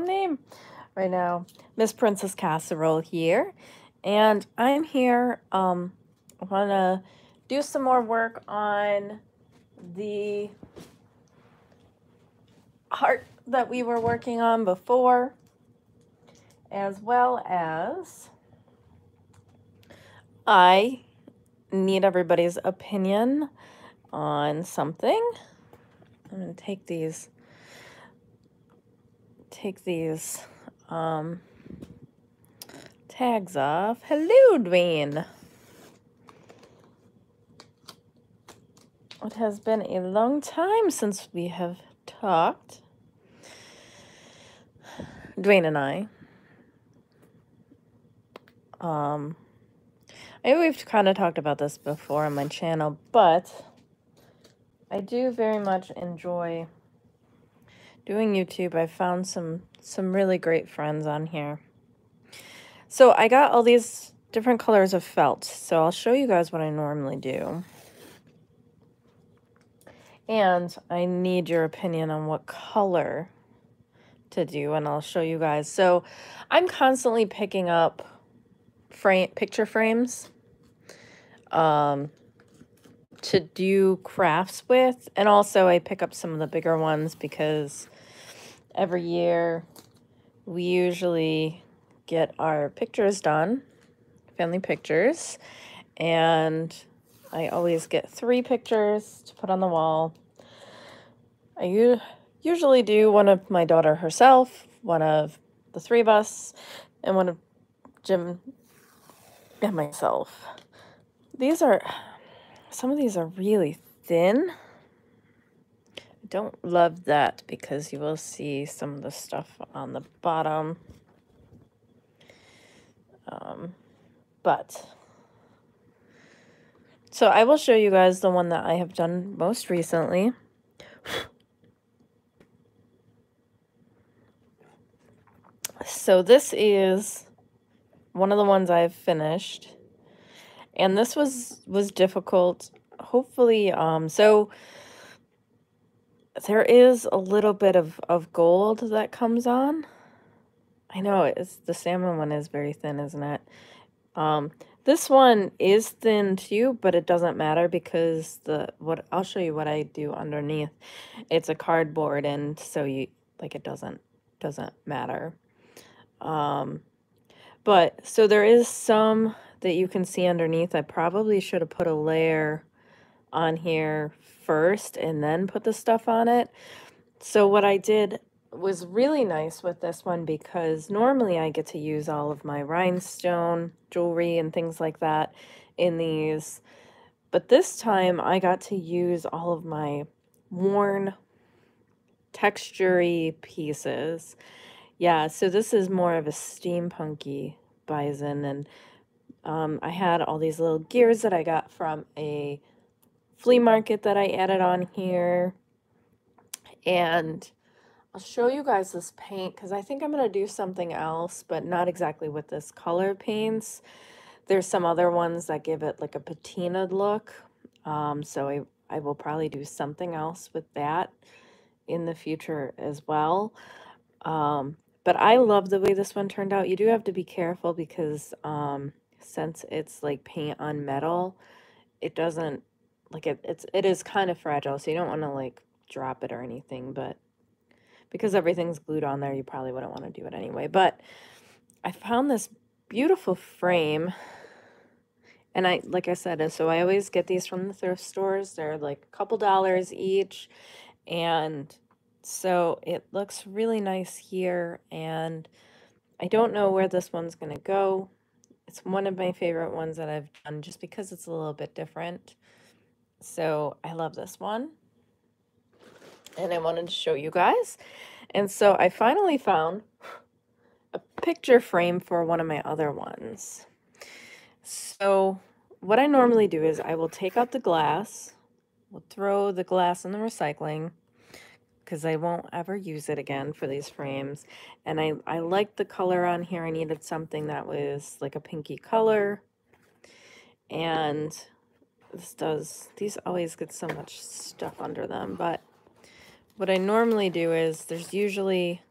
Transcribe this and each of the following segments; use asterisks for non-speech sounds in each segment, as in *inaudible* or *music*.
own name right now. Miss Princess Casserole here. And I'm here, um, I want to do some more work on the heart that we were working on before, as well as I need everybody's opinion on something. I'm going to take these take these um, tags off. Hello, Dwayne. It has been a long time since we have talked. Dwayne and I. Um, I know we've kind of talked about this before on my channel, but I do very much enjoy doing YouTube. I found some some really great friends on here. So I got all these different colors of felt. So I'll show you guys what I normally do. And I need your opinion on what color to do and I'll show you guys. So I'm constantly picking up frame picture frames um, to do crafts with. And also I pick up some of the bigger ones because every year we usually get our pictures done, family pictures, and I always get three pictures to put on the wall. I usually do one of my daughter herself, one of the three of us, and one of Jim and myself. These are, some of these are really thin don't love that because you will see some of the stuff on the bottom. Um, but, so I will show you guys the one that I have done most recently. So this is one of the ones I've finished. And this was was difficult. Hopefully, um, so there is a little bit of, of gold that comes on. I know it's the salmon one is very thin, isn't it? Um, this one is thin too, but it doesn't matter because the what I'll show you what I do underneath. It's a cardboard, and so you like it doesn't doesn't matter. Um, but so there is some that you can see underneath. I probably should have put a layer on here first and then put the stuff on it. So what I did was really nice with this one because normally I get to use all of my rhinestone jewelry and things like that in these. But this time I got to use all of my worn textury pieces. Yeah, so this is more of a steampunky bison and um, I had all these little gears that I got from a flea market that I added on here. And I'll show you guys this paint because I think I'm going to do something else, but not exactly with this color paints. There's some other ones that give it like a patinaed look. Um, so I, I will probably do something else with that in the future as well. Um, but I love the way this one turned out. You do have to be careful because um, since it's like paint on metal, it doesn't like it, it's it is kind of fragile, so you don't want to like drop it or anything, but because everything's glued on there, you probably wouldn't want to do it anyway. But I found this beautiful frame. And I, like I said, so I always get these from the thrift stores. They're like a couple dollars each. And so it looks really nice here. And I don't know where this one's going to go. It's one of my favorite ones that I've done just because it's a little bit different. So I love this one. And I wanted to show you guys. And so I finally found a picture frame for one of my other ones. So what I normally do is I will take out the glass, we'll throw the glass in the recycling because I won't ever use it again for these frames. And I, I like the color on here. I needed something that was like a pinky color. And this does, these always get so much stuff under them, but what I normally do is there's usually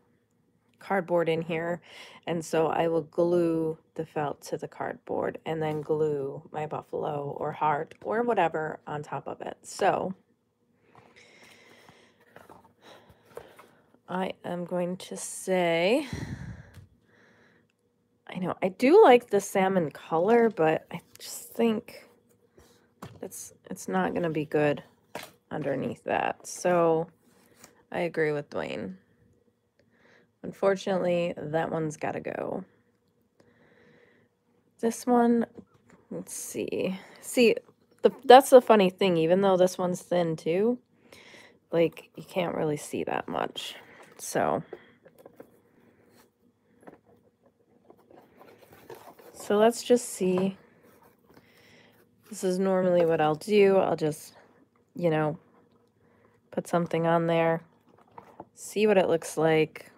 cardboard in here. And so I will glue the felt to the cardboard and then glue my buffalo or heart or whatever on top of it. So I am going to say, I know I do like the salmon color, but I just think it's it's not going to be good underneath that. So I agree with Dwayne. Unfortunately, that one's got to go. This one, let's see. See, the, that's the funny thing. Even though this one's thin too, like you can't really see that much. So, so let's just see. This is normally what I'll do. I'll just, you know, put something on there, see what it looks like,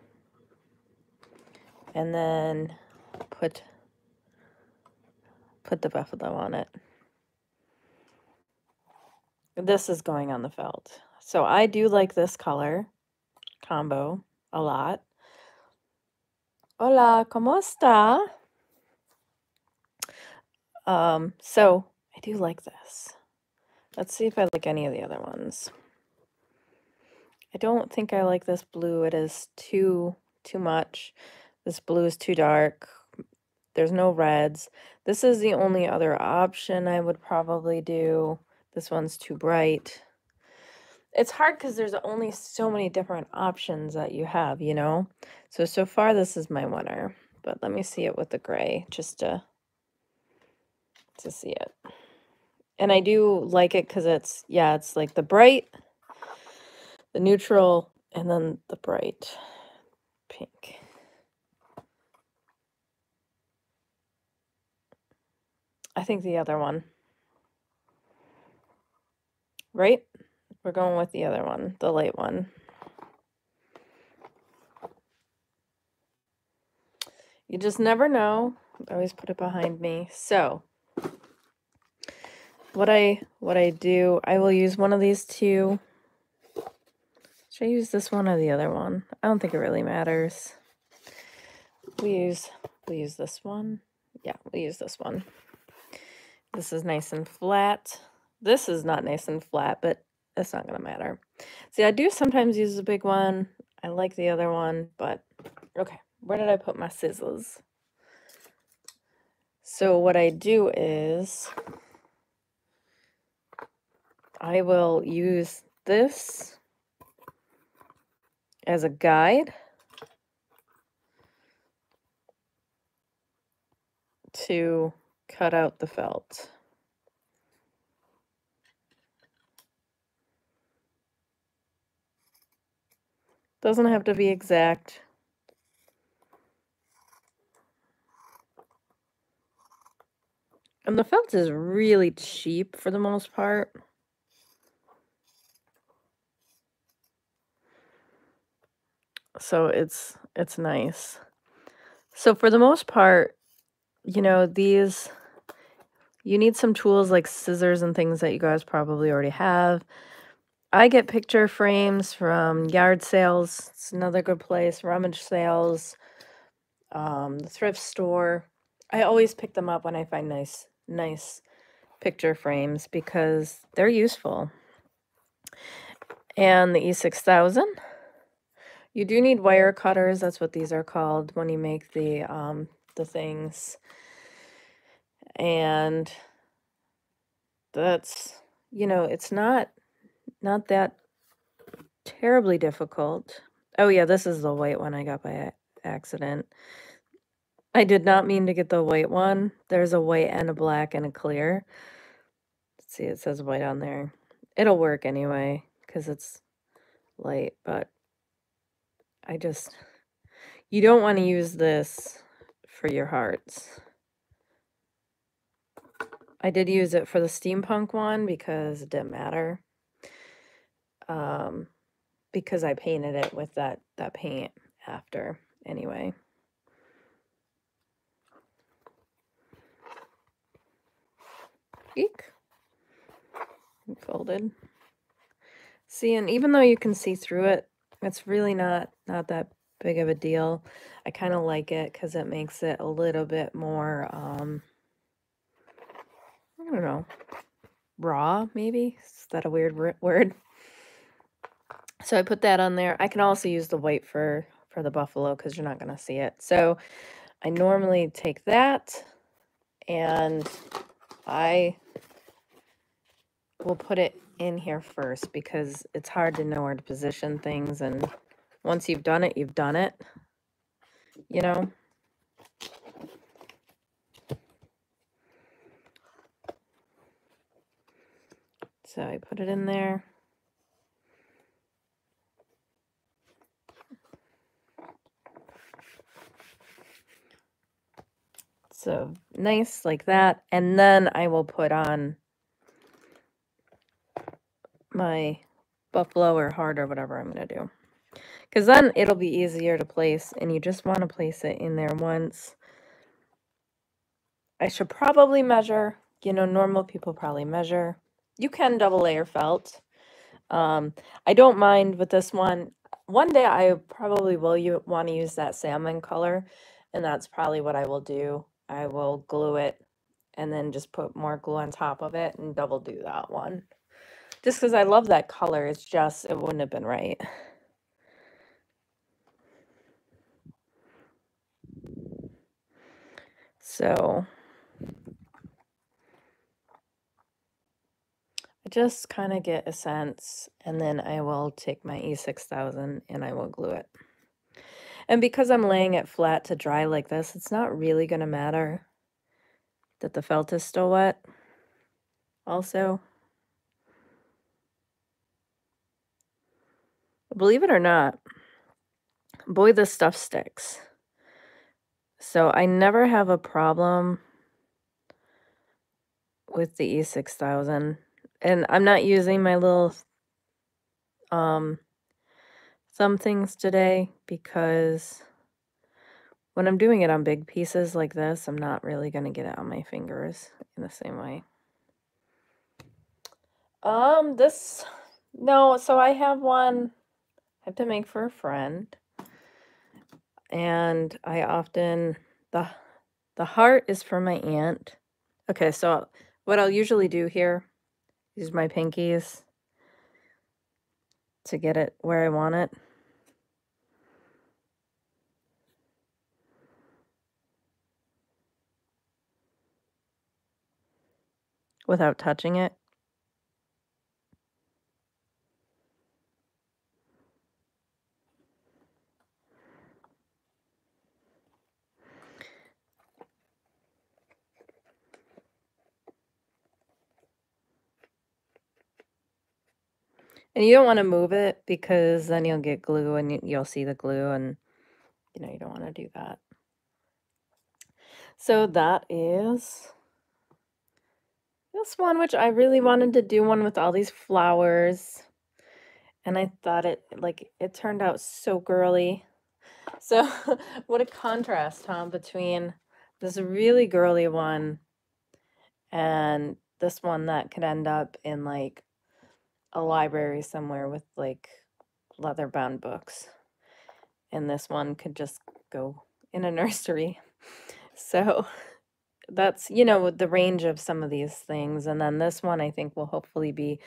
and then put put the buffalo on it. This is going on the felt. So I do like this color combo a lot. Hola, ¿cómo está? Um, so I do like this. Let's see if I like any of the other ones. I don't think I like this blue. It is too, too much. This blue is too dark. There's no reds. This is the only other option I would probably do. This one's too bright. It's hard because there's only so many different options that you have, you know? So, so far this is my winner. But let me see it with the gray just to, to see it. And I do like it because it's, yeah, it's like the bright, the neutral, and then the bright pink. I think the other one. Right? We're going with the other one, the light one. You just never know. I always put it behind me. So, what I what I do, I will use one of these two. Should I use this one or the other one? I don't think it really matters. We use we use this one. Yeah, we use this one. This is nice and flat. This is not nice and flat, but it's not going to matter. See, I do sometimes use the big one. I like the other one, but okay. Where did I put my scissors? So what I do is I will use this as a guide to cut out the felt. Doesn't have to be exact. And the felt is really cheap for the most part. So it's it's nice. So for the most part, you know, these you need some tools like scissors and things that you guys probably already have. I get picture frames from yard sales. It's another good place. Rummage sales, um, the thrift store. I always pick them up when I find nice, nice picture frames because they're useful. And the E6000. You do need wire cutters. That's what these are called when you make the um, the things. And that's you know it's not not that terribly difficult. Oh yeah this is the white one i got by accident. I did not mean to get the white one. There's a white and a black and a clear. Let's see it says white on there. It'll work anyway because it's light but i just you don't want to use this for your hearts I did use it for the steampunk one because it didn't matter. Um, because I painted it with that, that paint after anyway. Eek. Folded. See, and even though you can see through it, it's really not, not that big of a deal. I kind of like it because it makes it a little bit more, um, I don't know, raw, maybe? Is that a weird word? So I put that on there. I can also use the white fur for the buffalo because you're not going to see it. So I normally take that and I will put it in here first because it's hard to know where to position things and once you've done it, you've done it. You know? So I put it in there. So nice like that. And then I will put on my buffalo or heart or whatever I'm going to do. Because then it'll be easier to place and you just want to place it in there once. I should probably measure. You know, normal people probably measure. You can double layer felt. Um, I don't mind with this one. One day I probably will you want to use that salmon color and that's probably what I will do. I will glue it and then just put more glue on top of it and double do that one. Just because I love that color, it's just, it wouldn't have been right. So I just kind of get a sense and then I will take my E6000 and I will glue it. And because I'm laying it flat to dry like this, it's not really going to matter that the felt is still wet. Also, believe it or not, boy, this stuff sticks. So I never have a problem with the E6000. And I'm not using my little um some things today because when I'm doing it on big pieces like this, I'm not really going to get it on my fingers in the same way. Um, this, no, so I have one have to make for a friend. And I often, the, the heart is for my aunt. Okay, so what I'll usually do here, use my pinkies to get it where I want it. Without touching it. And you don't want to move it because then you'll get glue and you'll see the glue and you know, you don't want to do that. So that is this one, which I really wanted to do one with all these flowers. And I thought it, like, it turned out so girly. So *laughs* what a contrast, huh, between this really girly one and this one that could end up in, like, a library somewhere with like leather bound books. And this one could just go in a *laughs* nursery. So that's, you know, the range of some of these things. And then this one I think will hopefully be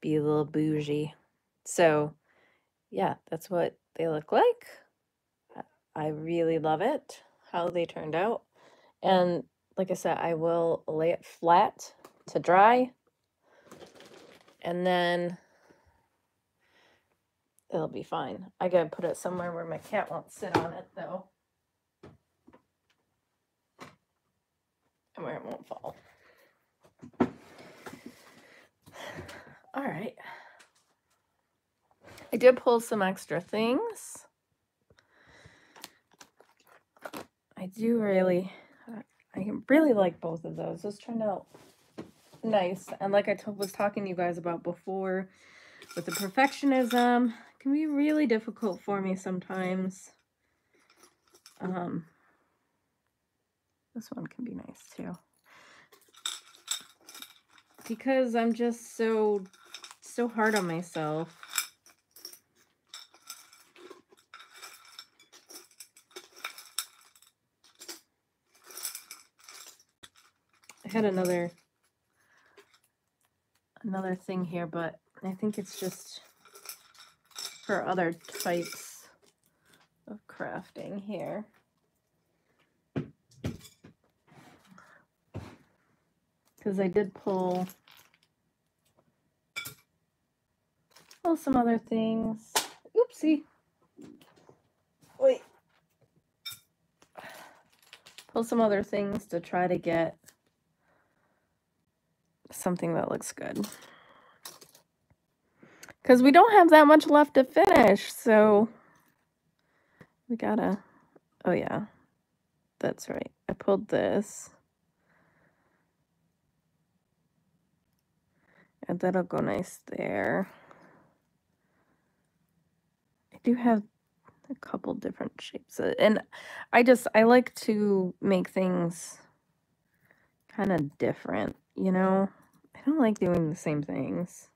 be a little bougie. So yeah, that's what they look like. I really love it, how they turned out. And like I said, I will lay it flat to dry and then it'll be fine. I gotta put it somewhere where my cat won't sit on it though. And where it won't fall. All right. I did pull some extra things. I do really, I really like both of those. Those turned out nice. And like I was talking to you guys about before, with the perfectionism, can be really difficult for me sometimes. Um, this one can be nice too. Because I'm just so, so hard on myself. I had another another thing here, but I think it's just for other types of crafting here. Because I did pull pull some other things. Oopsie. Wait. Pull some other things to try to get something that looks good. Because we don't have that much left to finish, so we gotta... Oh, yeah. That's right. I pulled this. And that'll go nice there. I do have a couple different shapes. Uh, and I just, I like to make things kind of different, you know? Don't like doing the same things.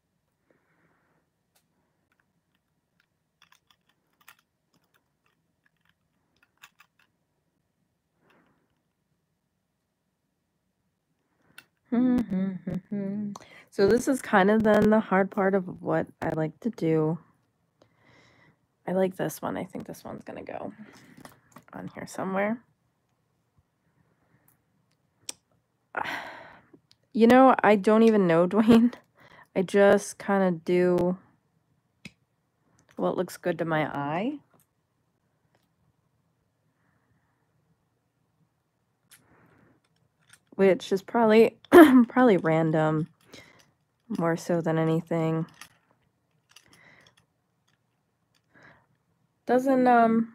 Mm-hmm. so this is kind of then the hard part of what I like to do. I like this one. I think this one's going to go on here somewhere. You know, I don't even know, *laughs* Dwayne. I just kind of do what looks good to my eye. which is probably *clears throat* probably random more so than anything. Doesn't um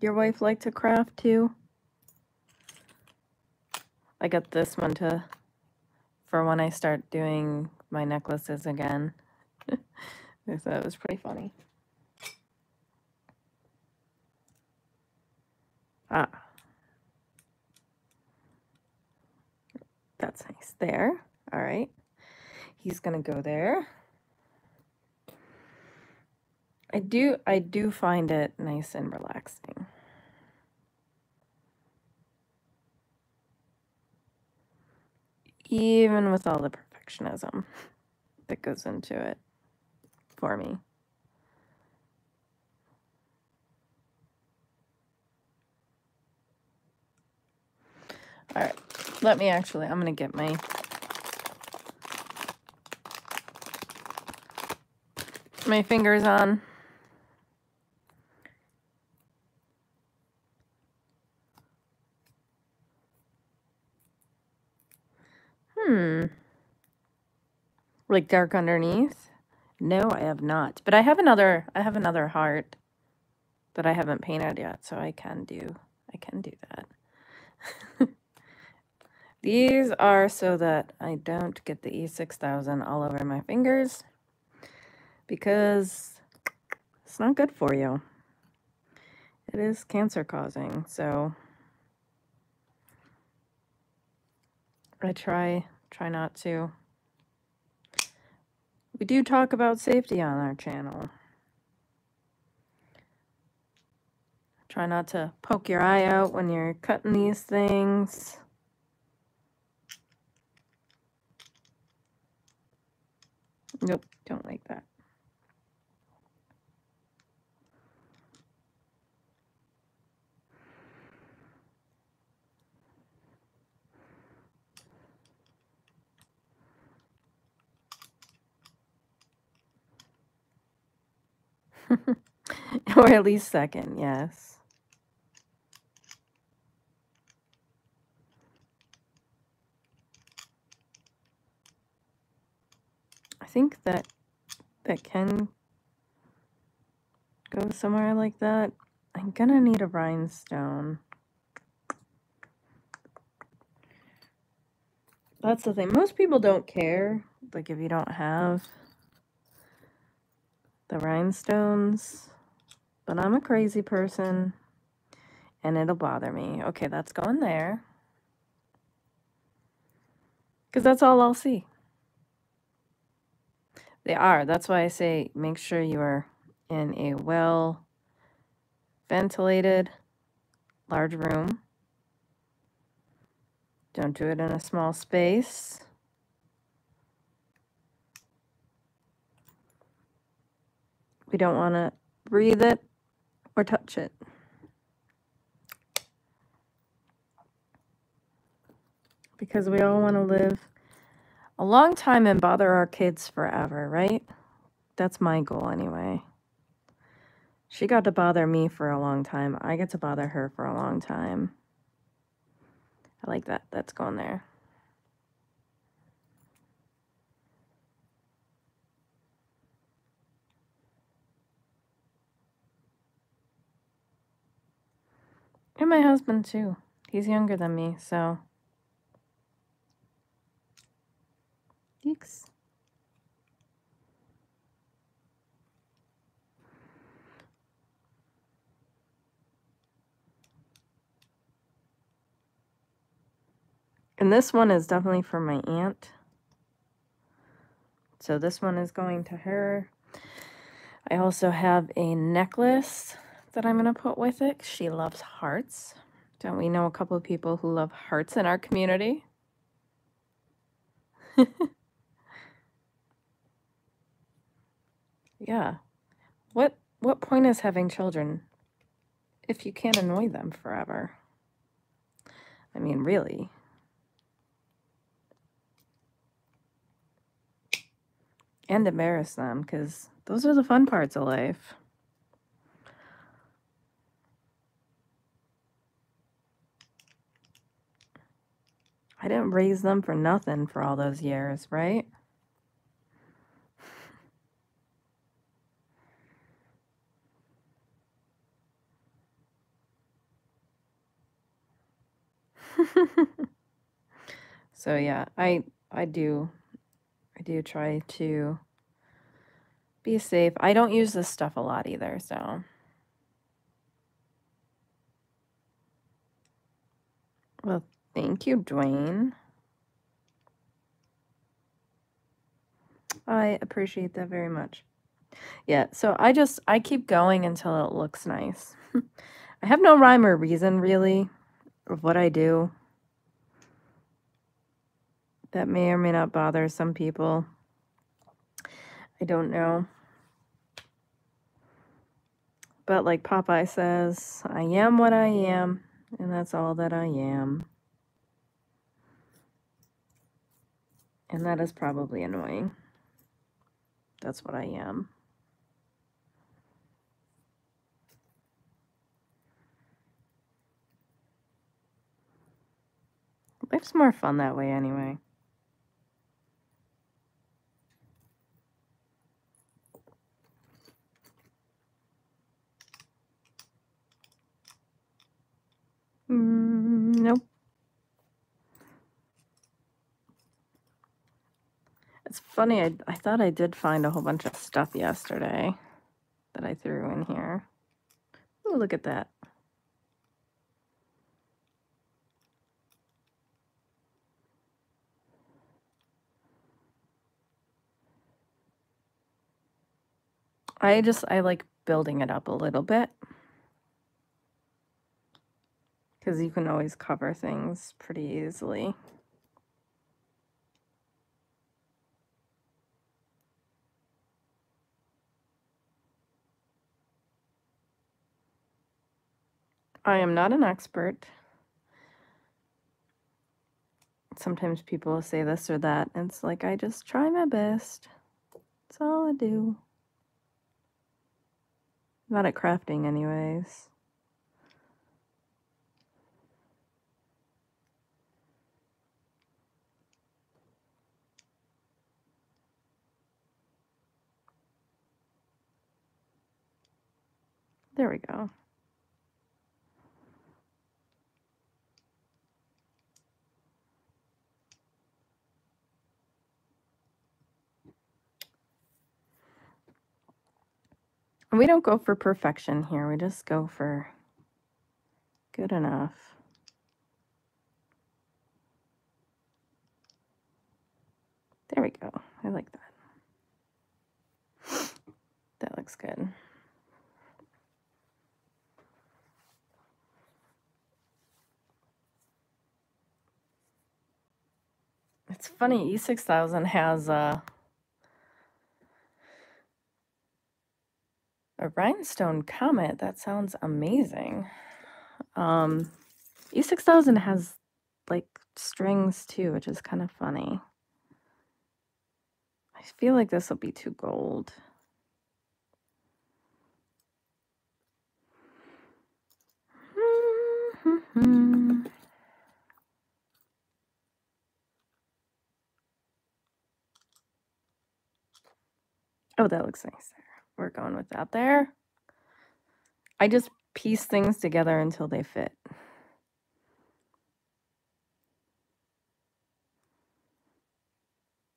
your wife like to craft too? I got this one to for when I start doing my necklaces again. *laughs* I thought it was pretty funny. Ah. That's nice there. All right. He's going to go there. I do I do find it nice and relaxing. Even with all the perfectionism that goes into it for me. All right. Let me actually, I'm going to get my my fingers on. Hmm. Like dark underneath? No, I have not. But I have another I have another heart that I haven't painted yet, so I can do I can do that. *laughs* These are so that I don't get the E6000 all over my fingers because it's not good for you. It is cancer causing, so I try try not to. We do talk about safety on our channel. Try not to poke your eye out when you're cutting these things. Nope, don't like that. *laughs* or at least second, yes. I think that that can go somewhere like that. I'm gonna need a rhinestone. That's the thing. Most people don't care, like if you don't have the rhinestones, but I'm a crazy person and it'll bother me. Okay, that's going there. Because that's all I'll see. They are. That's why I say make sure you are in a well ventilated large room. Don't do it in a small space. We don't want to breathe it or touch it. Because we all want to live a long time and bother our kids forever, right? That's my goal anyway. She got to bother me for a long time. I get to bother her for a long time. I like that. That's going there. My husband too. He's younger than me, so. Thanks. And this one is definitely for my aunt. So this one is going to her. I also have a necklace that I'm going to put with it. She loves hearts. Don't we know a couple of people who love hearts in our community? *laughs* yeah. What what point is having children if you can't annoy them forever? I mean, really. And embarrass them because those are the fun parts of life. Didn't raise them for nothing for all those years, right? *laughs* so yeah, I I do I do try to be safe. I don't use this stuff a lot either, so well, Thank you, Dwayne. I appreciate that very much. Yeah, so I just, I keep going until it looks nice. *laughs* I have no rhyme or reason, really, of what I do. That may or may not bother some people. I don't know. But like Popeye says, I am what I am, and that's all that I am. And that is probably annoying. That's what I am. Life's more fun that way anyway. Mm, nope. It's funny, I, I thought I did find a whole bunch of stuff yesterday that I threw in here. Ooh, look at that. I just, I like building it up a little bit. Because you can always cover things pretty easily. I am not an expert. Sometimes people say this or that. And it's like, I just try my best. That's all I do. Not at crafting, anyways. There we go. We don't go for perfection here. We just go for good enough. There we go. I like that. That looks good. It's funny, E6000 has a, a rhinestone comet. That sounds amazing. Um, E6000 has like strings too, which is kind of funny. I feel like this will be too gold. *laughs* Oh, that looks nice there. We're going with that there. I just piece things together until they fit.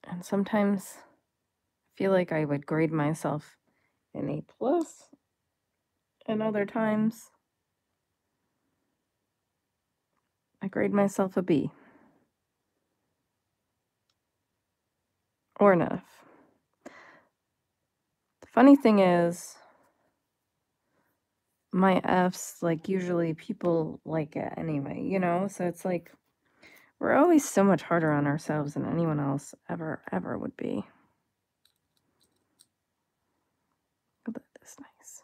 And sometimes I feel like I would grade myself an A plus, and other times I grade myself a B or an F. Funny thing is, my F's, like, usually people like it anyway, you know? So it's like, we're always so much harder on ourselves than anyone else ever, ever would be. Oh, that is nice.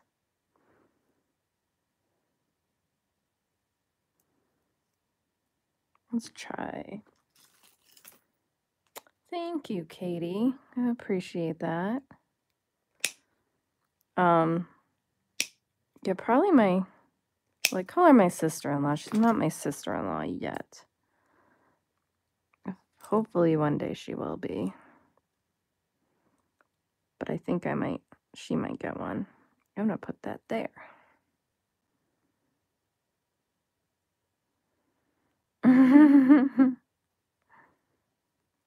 Let's try. Thank you, Katie. I appreciate that. Um, yeah, probably my, like, call her my sister-in-law. She's not my sister-in-law yet. Hopefully one day she will be. But I think I might, she might get one. I'm going to put that there. *laughs*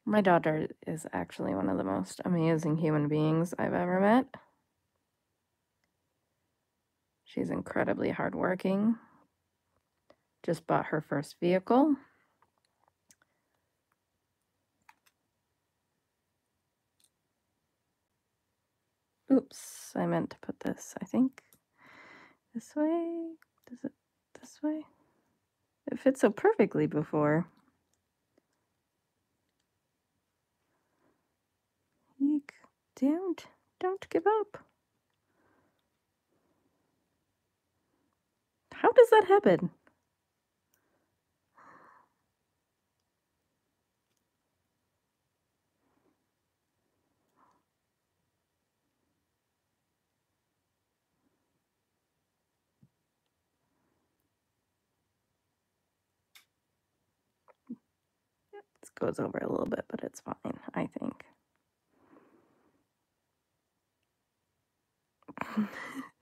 My daughter is actually one of the most amazing human beings I've ever met. She's incredibly hardworking. Just bought her first vehicle. Oops, I meant to put this, I think, this way. Does it this way? It fits so perfectly before. Eek, don't, don't give up. How does that happen? Goes over a little bit, but it's fine, I think. *laughs*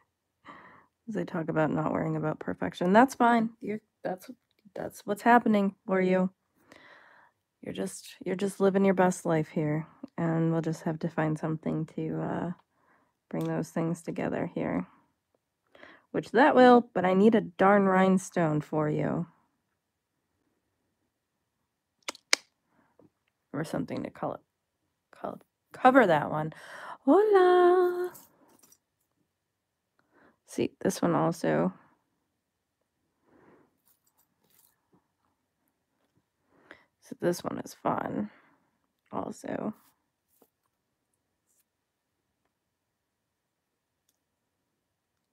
As they talk about not worrying about perfection. That's fine. You're that's that's what's happening for you. You're just you're just living your best life here. And we'll just have to find something to uh bring those things together here. Which that will, but I need a darn rhinestone for you. Or something to call it, call cover that one. Hola. See, this one also. So this one is fun also.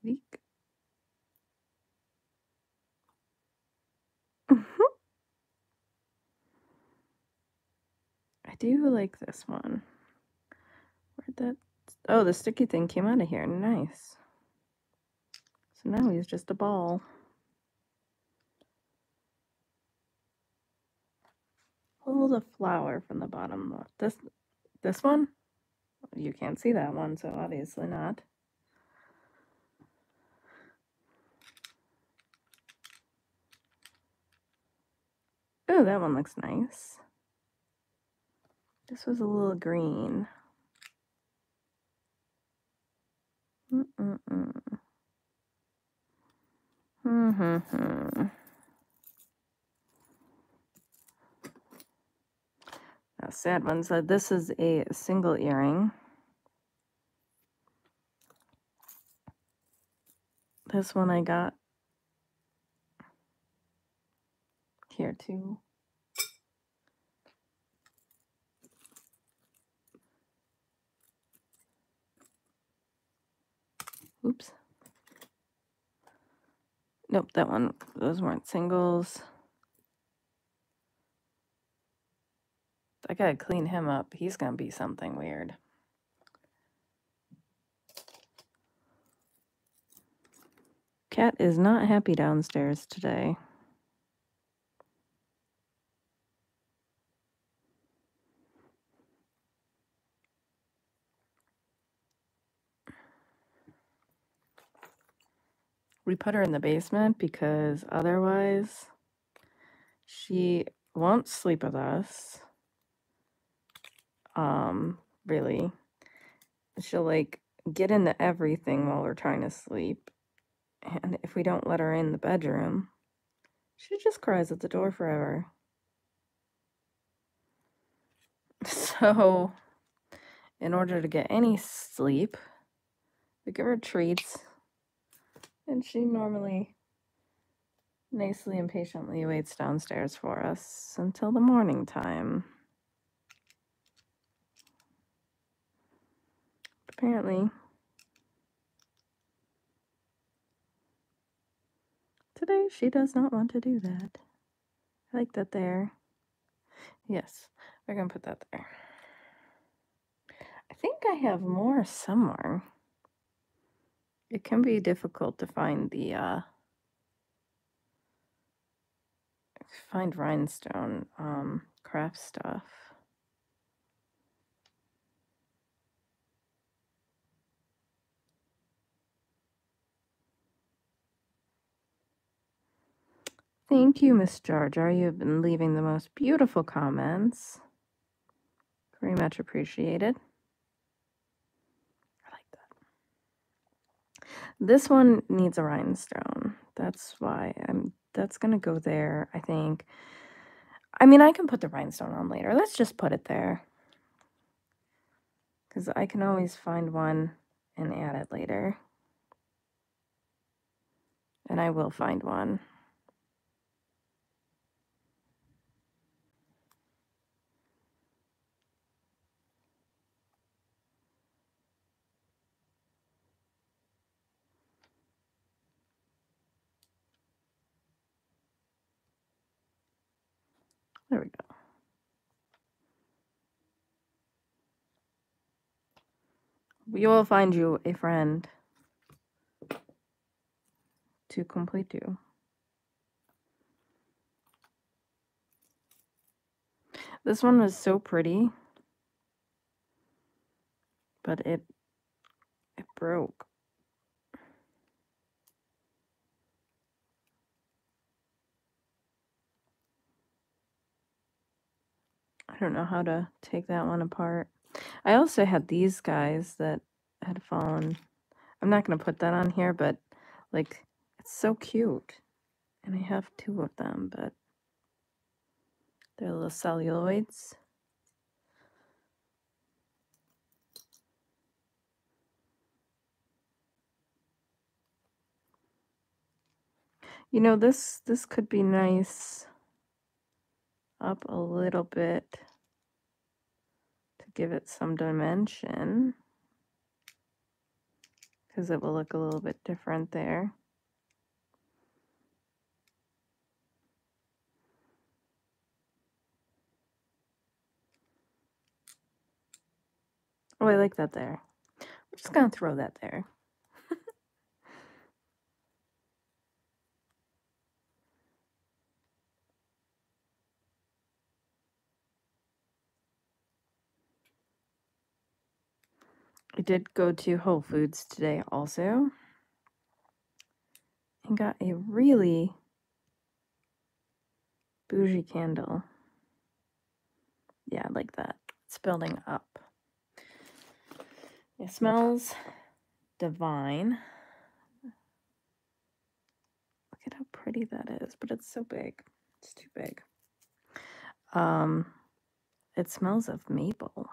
Week. Mm-hmm. I do like this one. Where'd that? Oh, the sticky thing came out of here. Nice. So now he's just a ball. Pull the flower from the bottom. This, this one? You can't see that one, so obviously not. Oh, that one looks nice. This was a little green. Mm-mm-mm. Mm-hmm. A sad one. So this is a single earring. This one I got here too. Nope, that one, those weren't singles. I gotta clean him up. He's gonna be something weird. Cat is not happy downstairs today. We put her in the basement because otherwise she won't sleep with us. Um, really. She'll like get into everything while we're trying to sleep. And if we don't let her in the bedroom, she just cries at the door forever. *laughs* So, in order to get any sleep, we give her treats, and she normally nicely and patiently waits downstairs for us until the morning time. Apparently, today she does not want to do that. I like that there. Yes, we're going to put that there. I think I have more somewhere. It can be difficult to find the uh find rhinestone um craft stuff. Thank you, Miss Jar Jar. You've been leaving the most beautiful comments. Very much appreciated. I like that. This one needs a rhinestone. That's why I'm that's gonna go there, I think. I mean I can put the rhinestone on later. Let's just put it there. Because I can always find one and add it later. And I will find one. There we go. We will find you a friend to complete you. This one was so pretty, but it it broke. I don't know how to take that one apart. I also had these guys that had fallen. I'm not going to put that on here, but like it's so cute. And I have two of them, but they're little celluloids. You know, this this could be nice up a little bit give it some dimension because it will look a little bit different there. Oh, I like that there. We're just going to throw that there. I did go to Whole Foods today also and got a really bougie candle. Yeah, I like that. It's building up. It smells divine. Look at how pretty that is, but it's so big. It's too big. Um, it smells of maple.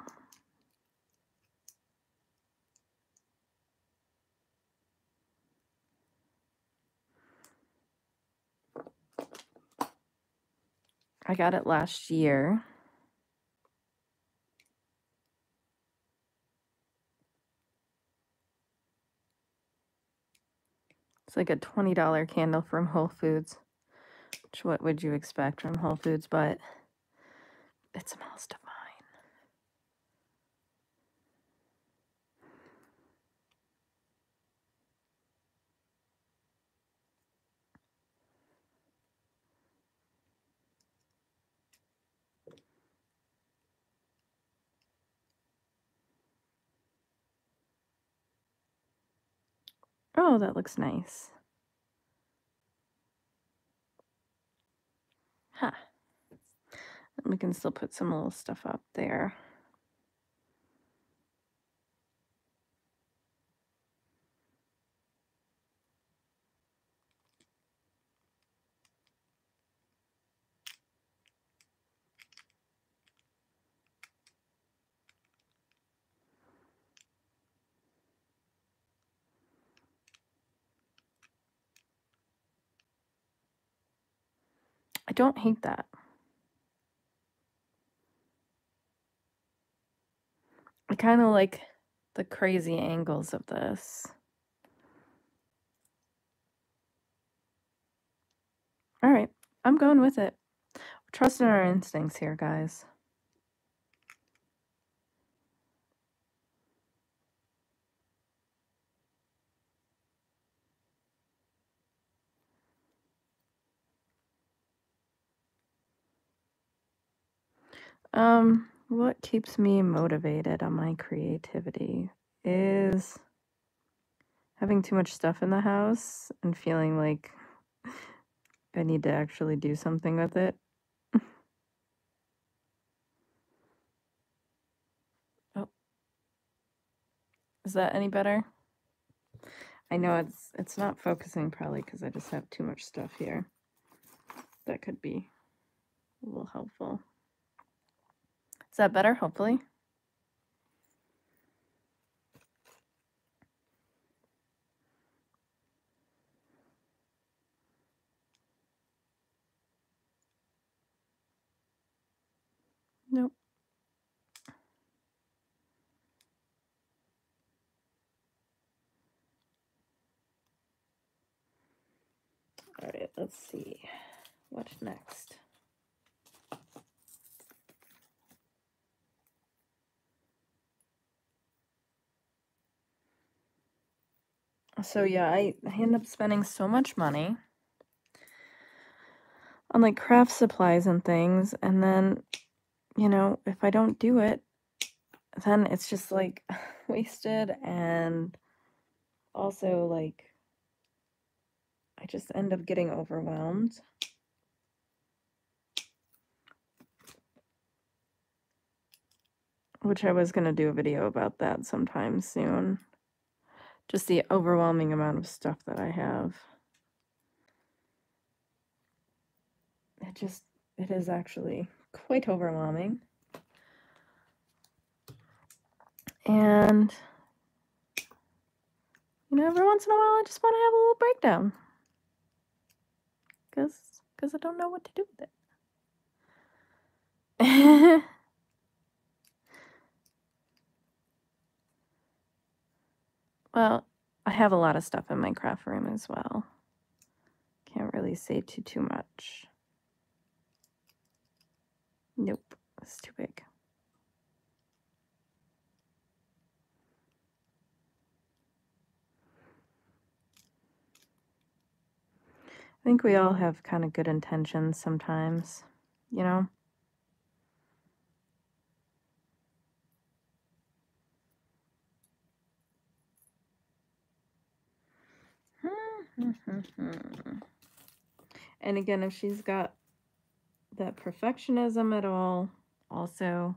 I got it last year. It's like a $20 candle from Whole Foods. Which what would you expect from Whole Foods, but it smells divine. Oh, that looks nice. Huh. We can still put some little stuff up there. I don't hate that. I kind of like the crazy angles of this. All right, I'm going with it. Trusting our instincts here, guys. Um, what keeps me motivated on my creativity is having too much stuff in the house and feeling like I need to actually do something with it. oh, is that any better? I know it's it's not focusing probably because I just have too much stuff here. That could be a little helpful. Is that better? Hopefully. Nope. All right, let's see. What's next? So yeah, I, I end up spending so much money on like craft supplies and things, and then you know, if I don't do it, then it's just like *laughs* wasted and also like I just end up getting overwhelmed. Which I was going to do a video about that sometime soon. Just the overwhelming amount of stuff that I have. It just, it is actually quite overwhelming. And, you know, every once in a while I just want to have a little breakdown. Because because I don't know what to do with it. *laughs* well, I have a lot of stuff in my craft room as well. Can't really say too too much. Nope, it's too big. I think we all have kind of good intentions sometimes, you know? And again, if she's got that perfectionism at all. Also,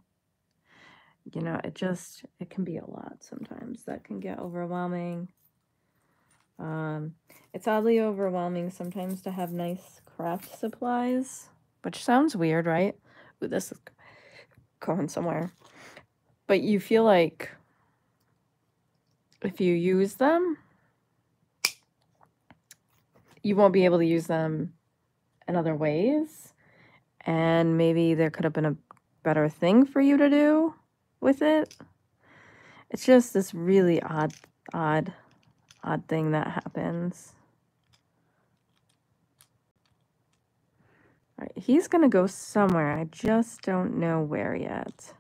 you know, it just, it can be a lot sometimes. That can get overwhelming. Um, it's oddly overwhelming sometimes to have nice craft supplies, which sounds weird, right? Ooh, this is going somewhere. But you feel like if you use them, you won't be able to use them in other ways. And maybe there could have been a better thing for you to do with it. It's just this really odd, odd, odd thing that happens. All right, he's going to go somewhere. I just don't know where yet.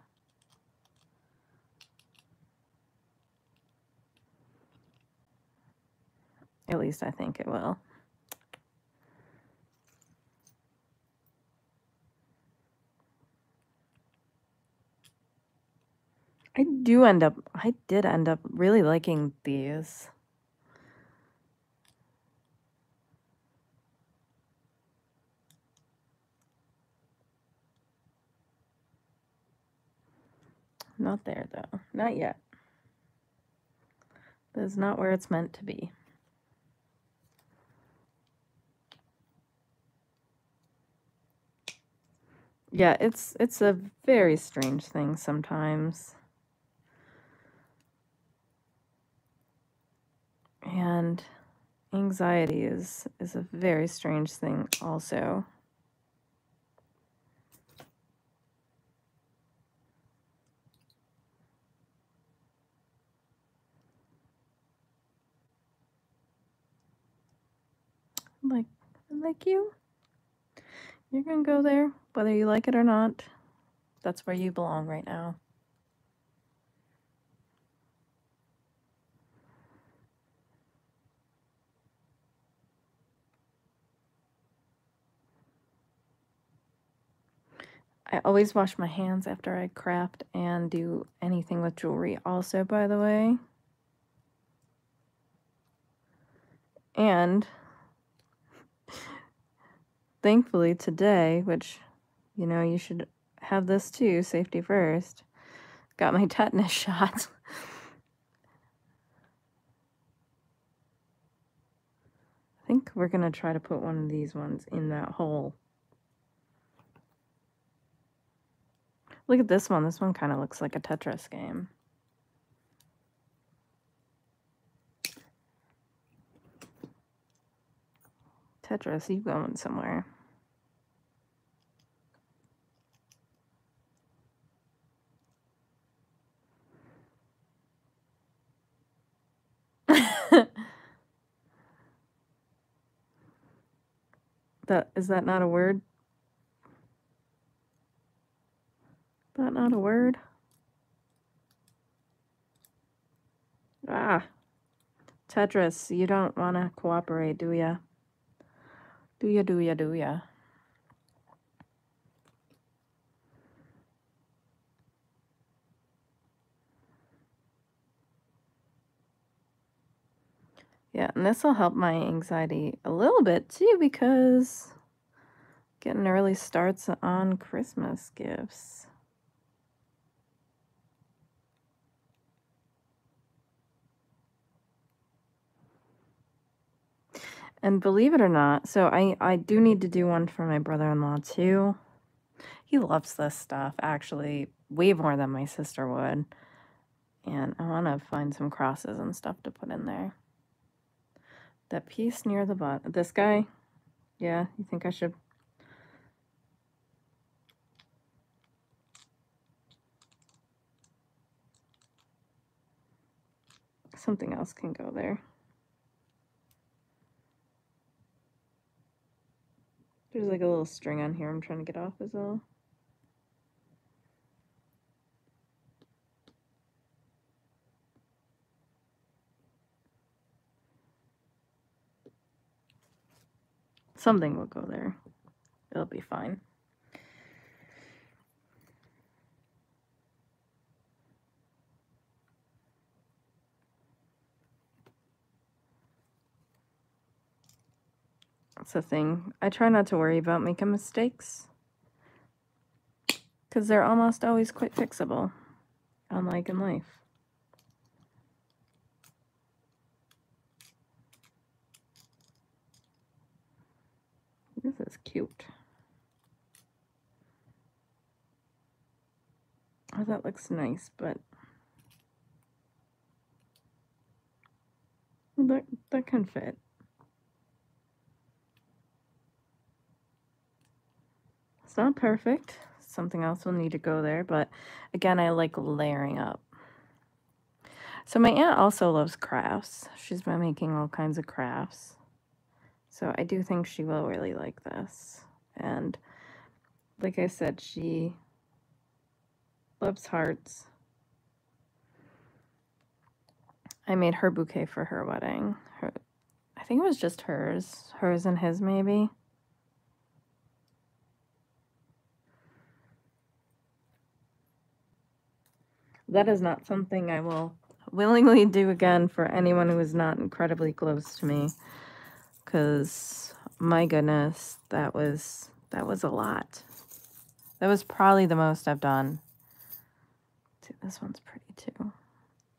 At least I think it will. I do end up, I did end up really liking these. Not there, though. Not yet. That is not where it's meant to be. Yeah, it's it's a very strange thing sometimes. And anxiety is is a very strange thing also. like like you. You're gonna go there, whether you like it or not. That's where you belong right now. I always wash my hands after I craft and do anything with jewelry also, by the way. And *laughs* thankfully today, which, you know, you should have this too, safety first, got my *laughs* tetanus shot. *laughs* I think we're going to try to put one of these ones in that hole. Look at this one. This one kind of looks like a Tetris game. Tetris, you going somewhere. *laughs* that is that not a word? That not a word? Ah. Tetris, you don't want to cooperate, do ya? Do ya, do ya, do ya? Yeah, and this will help my anxiety a little bit too because getting early starts on Christmas gifts. And believe it or not, so I, I do need to do one for my brother-in-law too. He loves this stuff, actually, way more than my sister would. And I want to find some crosses and stuff to put in there. That piece near the bottom. This guy? Yeah, you think I should... Something else can go there. There's like a little string on here I'm trying to get off as well. Something will go there. It'll be fine. That's the thing. I try not to worry about making mistakes. Because they're almost always quite fixable. Unlike in life. This is cute. Oh, that looks nice, but that that can fit. It's not perfect. Something else will need to go there, but again, I like layering up. So my aunt also loves crafts. She's been making all kinds of crafts. So I do think she will really like this. And like I said, she loves hearts. I made her bouquet for her wedding. Her, I think it was just hers, hers and his maybe. That is not something I will willingly do again for anyone who is not incredibly close to me. Because, my goodness, that was, that was a lot. That was probably the most I've done. See, this one's pretty too.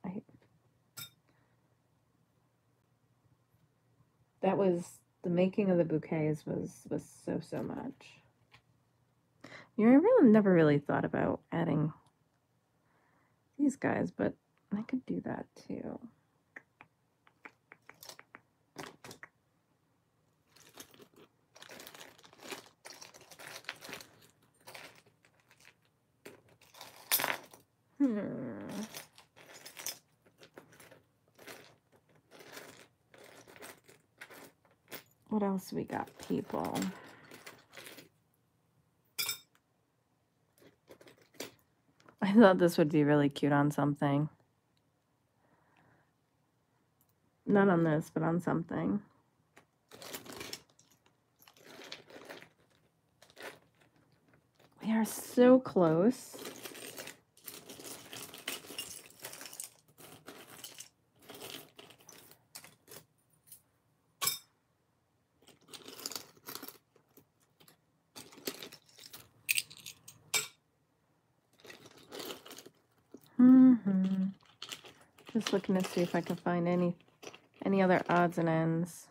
I, that was, the making of the bouquets was, was so, so much. You know, I really never really thought about adding these guys, but I could do that too. Hmm. What else we got, people? I thought this would be really cute on something. Not on this, but on something. We are so close. Mm-hmm. To see if I can find any any other odds and ends.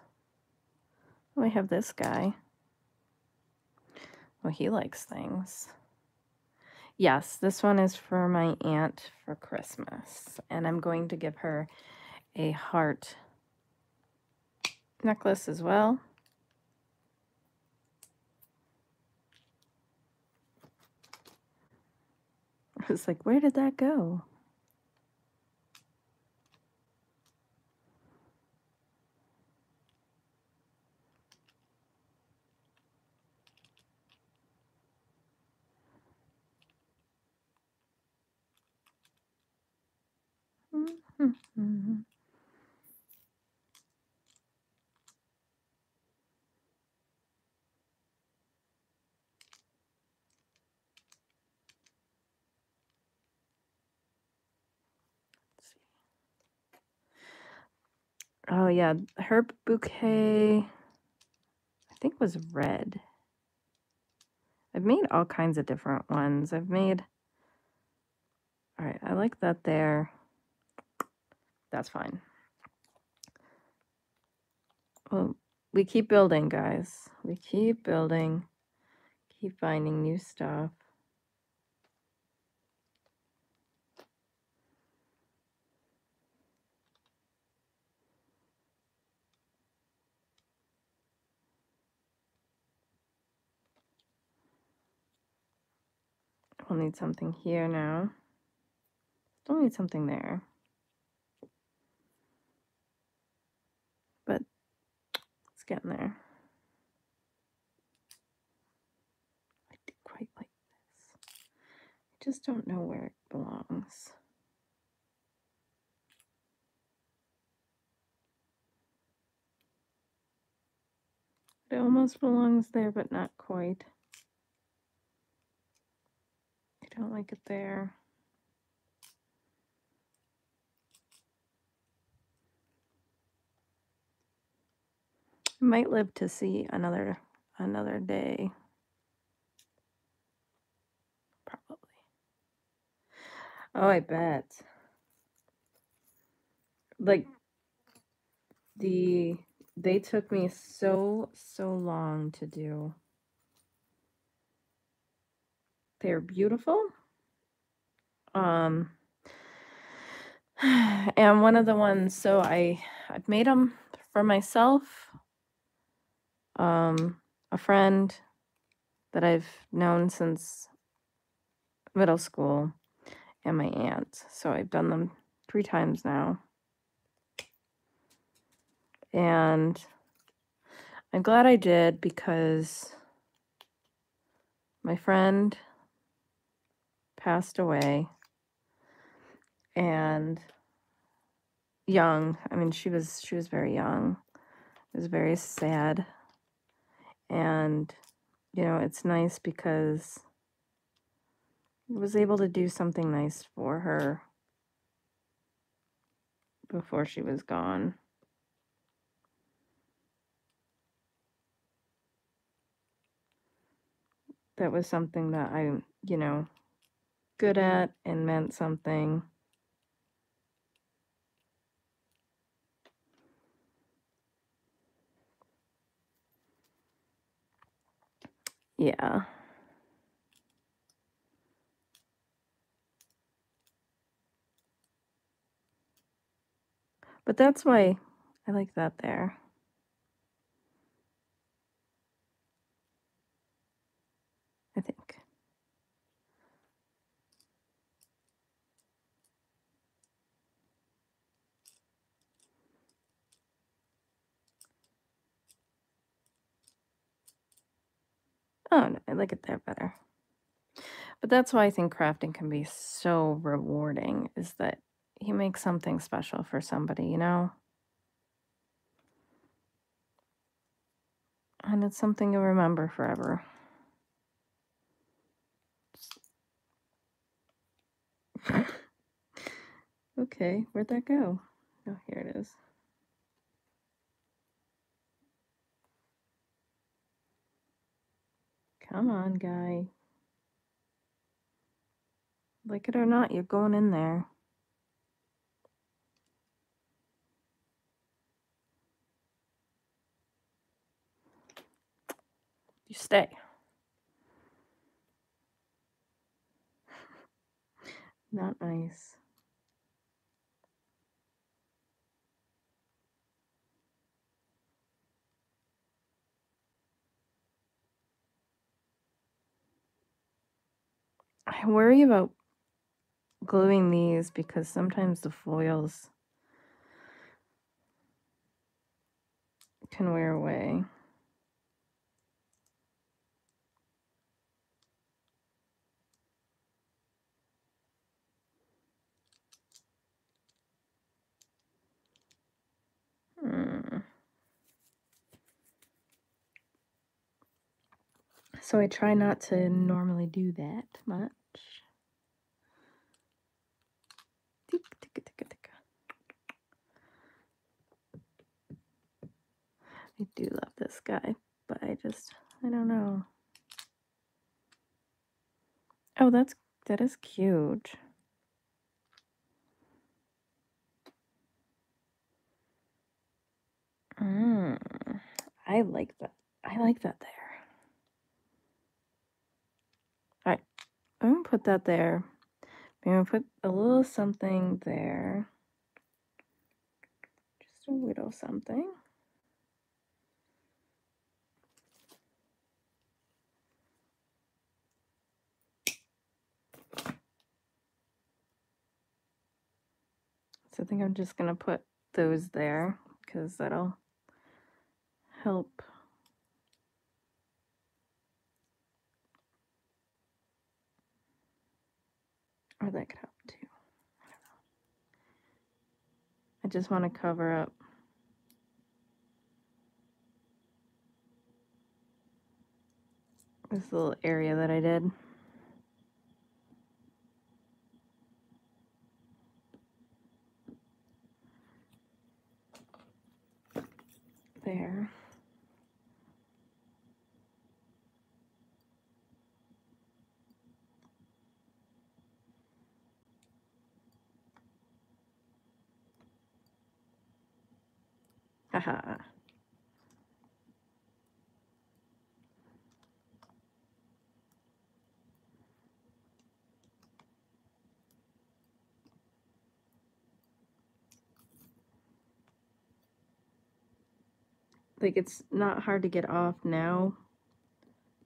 Oh, we have this guy. Oh, he likes things. Yes, this one is for my aunt for Christmas. And I'm going to give her a heart necklace as well. I was like, where did that go? Mhm. Let's see. Oh yeah, her bouquet I think was red. I've made all kinds of different ones. I've made All right, I like that there. That's fine. Well, we keep building, guys. We keep building. Keep finding new stuff. We'll need something here now. Still need something there. But it's getting there. I do quite like this. I just don't know where it belongs. It almost belongs there, but not quite. I don't like it there. I might live to see another another day. Probably. Oh, I bet. Like the they took me so so long to do. They're beautiful. Um *sighs* and one of the ones so I I've made them for myself um, a friend that I've known since middle school, and my aunt. So I've done them three times now. And I'm glad I did because my friend passed away and young. I mean, she was she was very young. It was very sad. And you know, it's nice because I was able to do something nice for her before she was gone. That was something that I, you know, good at and meant something. Yeah. But that's why I like that there. I think. Oh, no, I like it there better. But that's why I think crafting can be so rewarding is that you make something special for somebody, you know? And it's something you'll remember forever. *laughs* okay, where'd that go? Oh, here it is. Come on, guy. Like it or not, you're going in there. You stay. *laughs* Not nice. I worry about gluing these because sometimes the foils can wear away. Hmm. So I try not to normally do that much. I do love this guy, but I just, I don't know. Oh, that's, that is cute. Mm, I like that. I like that there. All right, I'm gonna put that there. I'm gonna put a little something there. Just a little something. So I think I'm just gonna put those there because that'll help. Or that could help too. I don't know. I just want to cover up this little area that I did. There. Haha. Like it's not hard to get off now,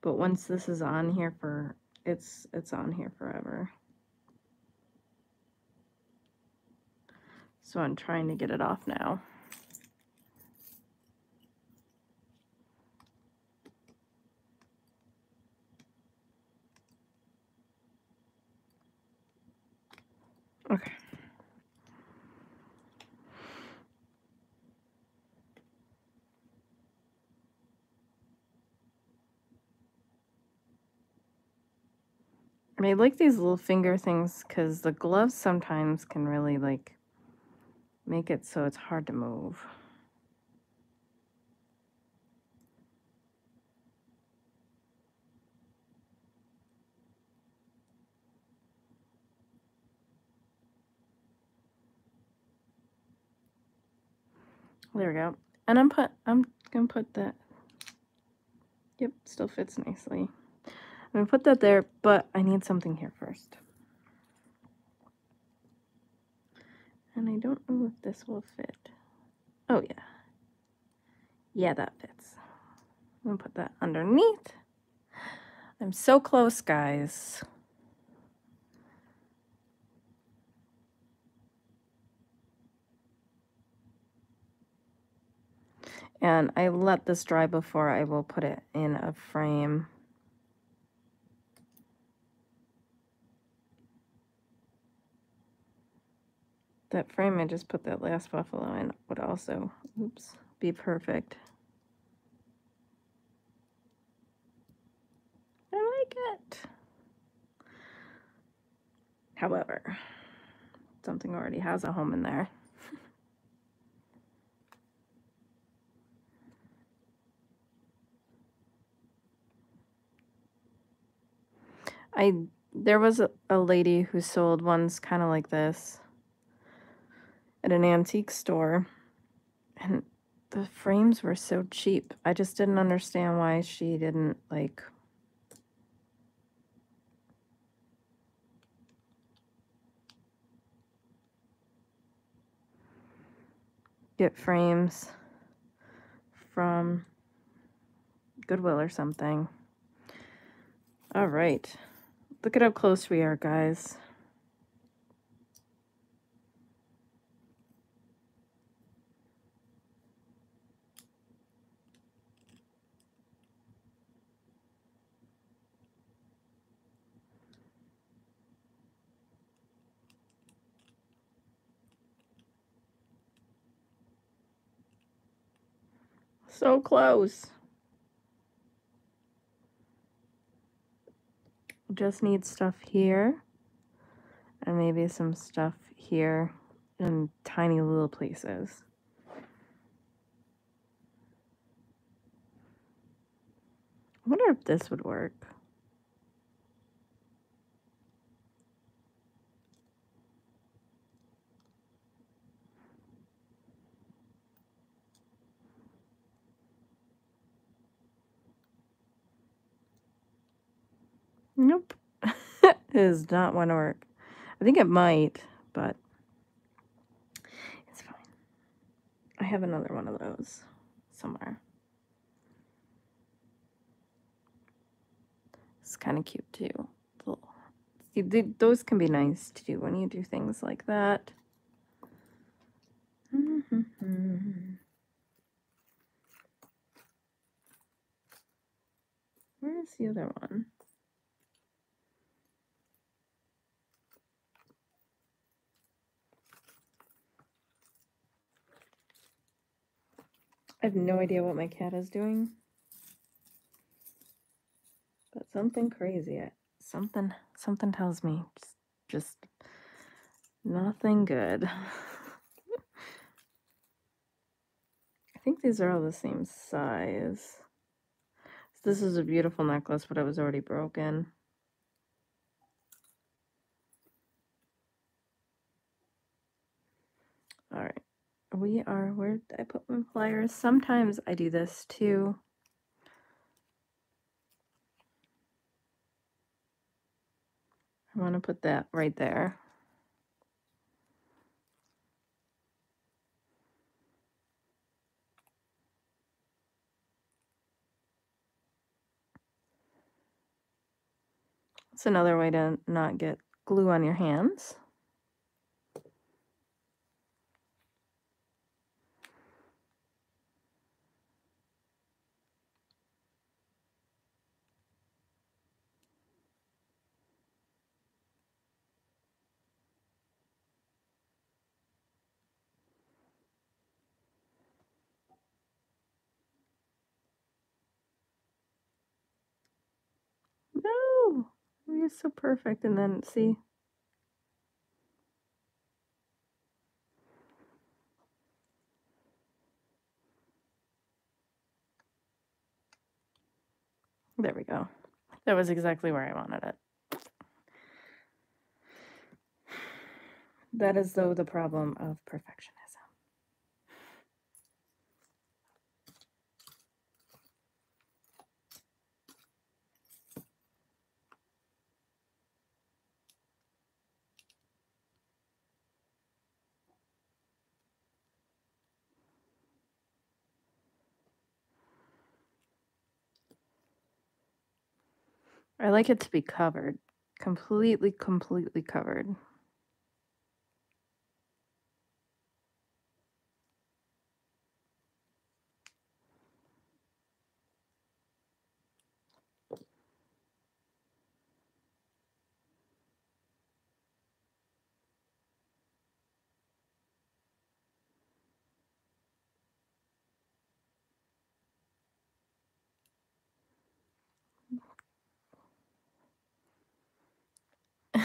but once this is on here for it's it's on here forever. So I'm trying to get it off now. Okay. I like these little finger things because the gloves sometimes can really like make it so it's hard to move. There we go. And I'm put I'm gonna put that. Yep, still fits nicely. I'm gonna put that there, but I need something here first. And I don't know if this will fit. Oh yeah. Yeah, that fits. I'm gonna put that underneath. I'm so close, guys. And I let this dry before I will put it in a frame. That frame I just put that last buffalo in would also, oops, be perfect. I like it. However, something already has a home in there. I there was a, a lady who sold ones kind of like this at an antique store and the frames were so cheap. I just didn't understand why she didn't like get frames from Goodwill or something. All right. Look at how close we are, guys. So close. Just need stuff here and maybe some stuff here in tiny little places. I wonder if this would work. Nope. it does not want to work. I think it might, but it's fine. I have another one of those somewhere. It's kind of cute too. See, those can be nice to do when you do things like that. *laughs* Where's the other one? I have no idea what my cat is doing. But something crazy. Something something tells me just, just nothing good. *laughs* I think these are all the same size. This is a beautiful necklace, but it was already broken. All right we are, where did I put my pliers? Sometimes I do this too. I want to put that right there. It's another way to not get glue on your hands. He's so perfect, and then see. There we go. That was exactly where I wanted it. *sighs* That is, though, the problem of perfection. I like it to be covered. Completely, completely covered.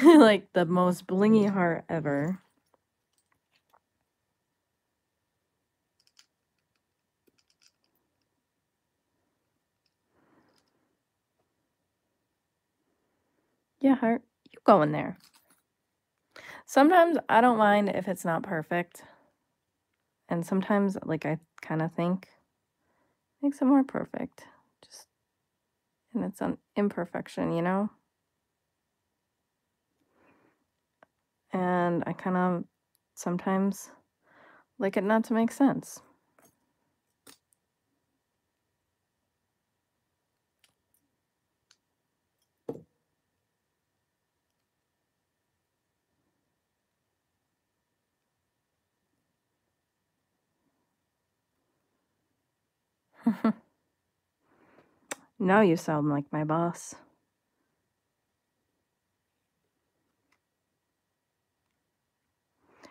*laughs* like the most blingy heart ever. Yeah, heart, you go in there. Sometimes I don't mind if it's not perfect. And sometimes, like, I kind of think makes it more perfect. Just, and it's an imperfection, you know? And I kind of sometimes like it not to make sense. *laughs* now you sound like my boss.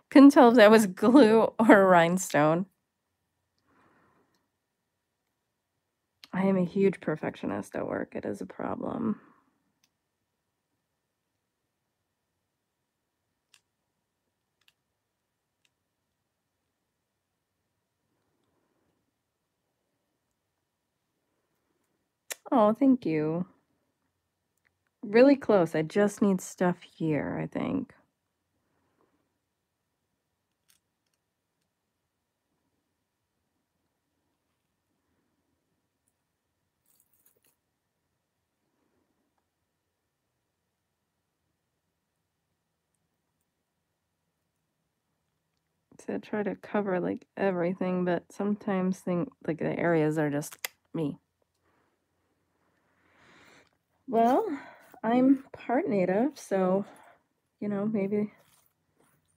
Couldn't tell if that was glue or rhinestone. I am a huge perfectionist at work. It is a problem. Oh, thank you. Really close. I just need stuff here, I think. To try to cover like everything, but sometimes think like the areas are just me. Well, I'm part native, so you know, maybe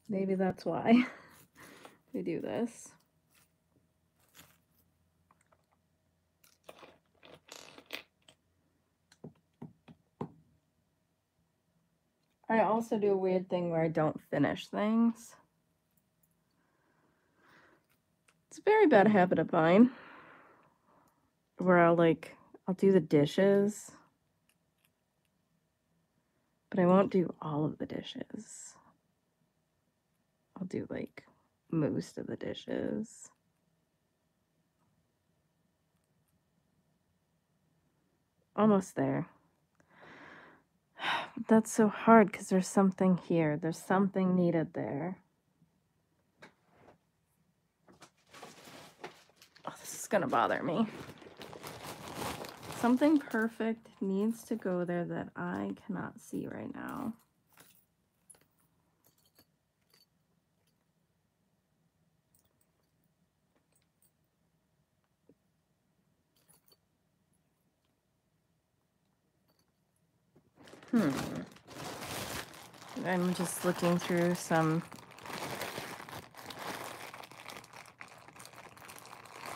maybe that's why *laughs* we do this. I also do a weird thing where I don't finish things. It's a very bad mm. habit of mine. Where I'll like, I'll do the dishes. But I won't do all of the dishes. I'll do like most of the dishes. Almost there. *sighs* That's so hard because there's something here. There's something needed there. Going to bother me. Something perfect needs to go there that I cannot see right now. Hmm. I'm just looking through some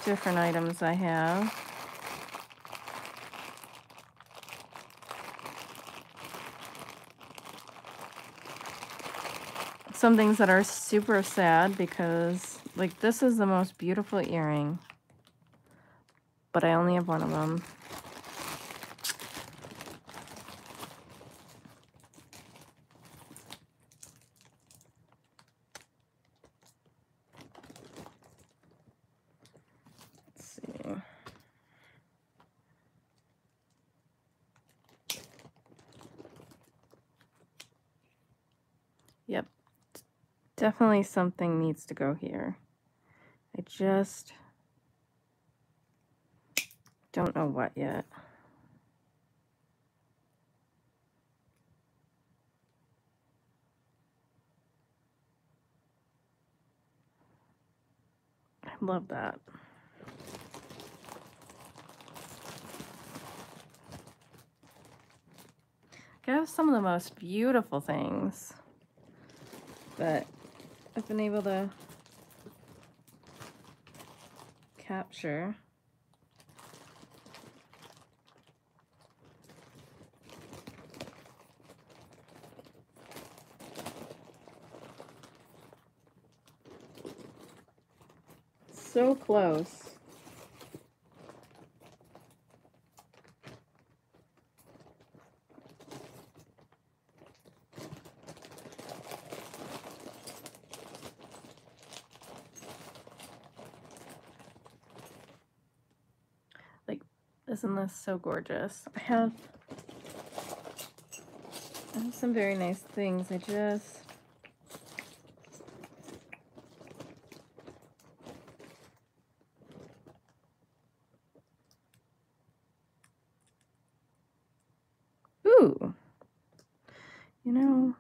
different items I have. Some things that are super sad because, like, this is the most beautiful earring. But I only have one of them. Yep. Definitely something needs to go here. I just don't know what yet. I love that. I have some of the most beautiful things that I've been able to capture. So close. Like, so gorgeous? I have, I have some very nice things. I just Ooh. You know,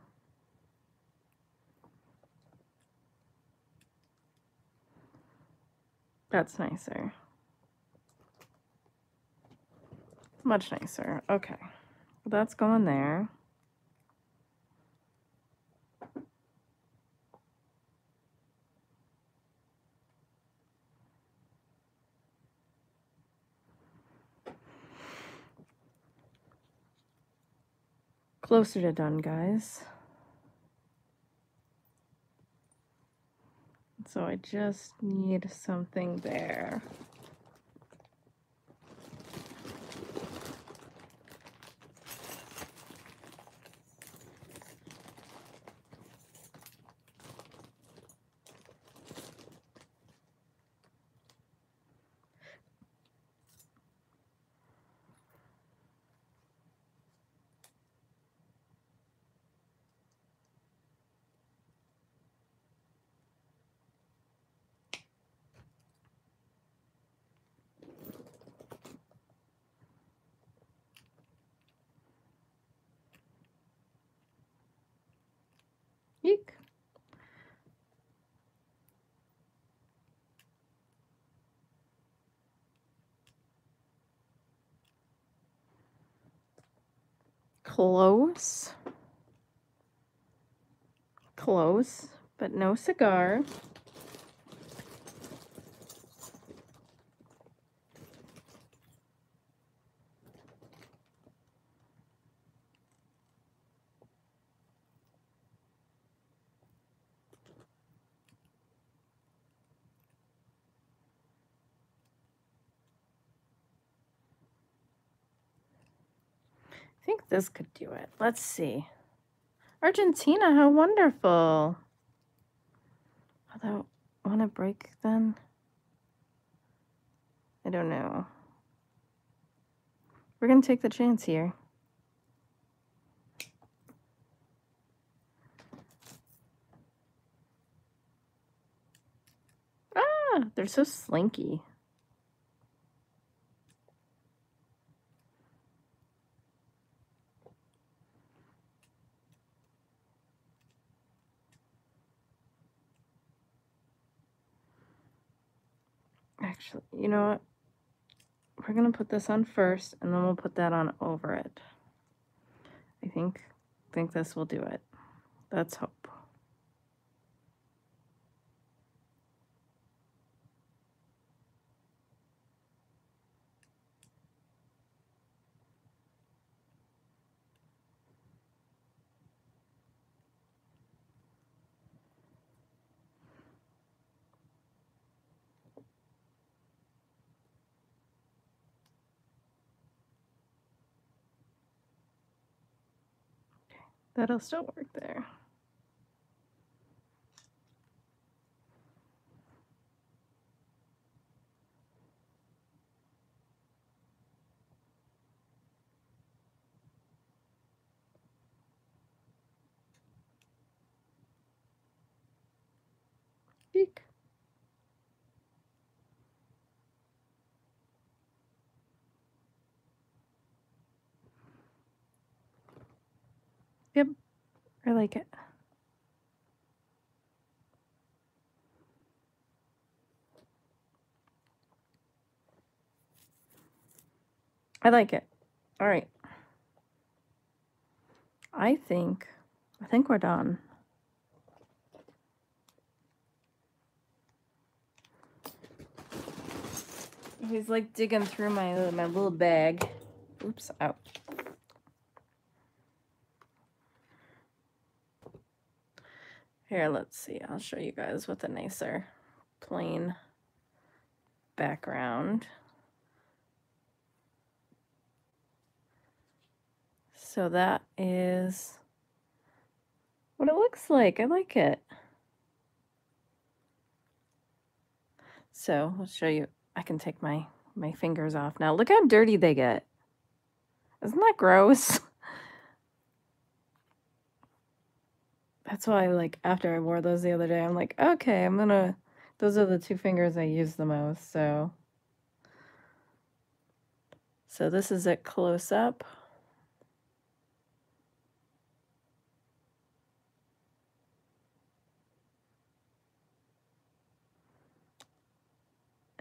that's nicer. Much nicer. Okay. That's going there. Closer to done, guys. So I just need something there. Eek. Close. Close, but no cigar. This could do it. Let's see. Argentina, how wonderful. Although, want to break then? I don't know. We're going to take the chance here. Ah, they're so slinky. Actually, you know what? We're gonna put this on first, and then we'll put that on over it. I think think this will do it. Let's hope. That'll still work there. Yep, I like it. I like it. All right. I think, I think we're done. He's like digging through my my little bag. Oops, out. Here, let's see. I'll show you guys with a nicer plain background. So that is what it looks like. I like it. So I'll show you. I can take my, my fingers off now. Look how dirty they get. Isn't that gross? *laughs* That's why, like, after I wore those the other day, I'm like, okay, I'm gonna, those are the two fingers I use the most, so. So this is it close up.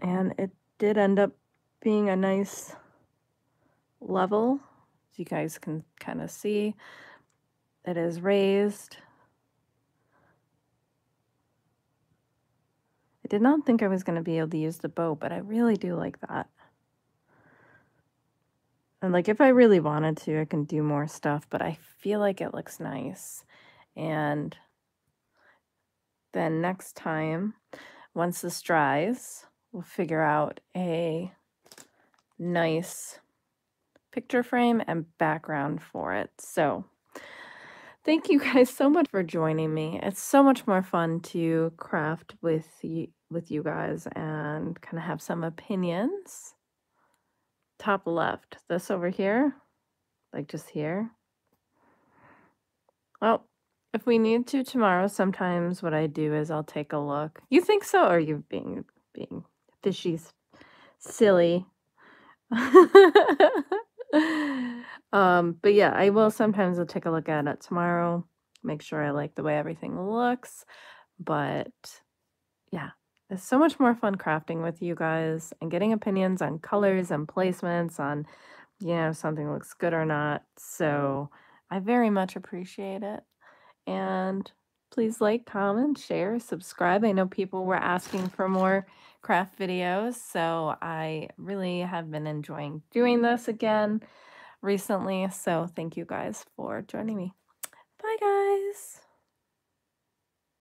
and it did end up being a nice level as you guys can kind of see it is raised I did not think I was going to be able to use the bow, but I really do like that and like if I really wanted to I can do more stuff but I feel like it looks nice and then next time once this dries we'll figure out a nice picture frame and background for it. So thank you guys so much for joining me. It's so much more fun to craft with you, with you guys and kind of have some opinions. Top left, this over here, like just here. Well, if we need to tomorrow, sometimes what I do is I'll take a look. You think so, or are you being being fishy, silly. *laughs* um, but yeah, I will sometimes I'll take a look at it tomorrow, make sure I like the way everything looks. But yeah, it's so much more fun crafting with you guys and getting opinions on colors and placements on, you know, something looks good or not. So I very much appreciate it. And please like, comment, share, subscribe. I know people were asking for more craft videos. So I really have been enjoying doing this again recently. So thank you guys for joining me. Bye, guys.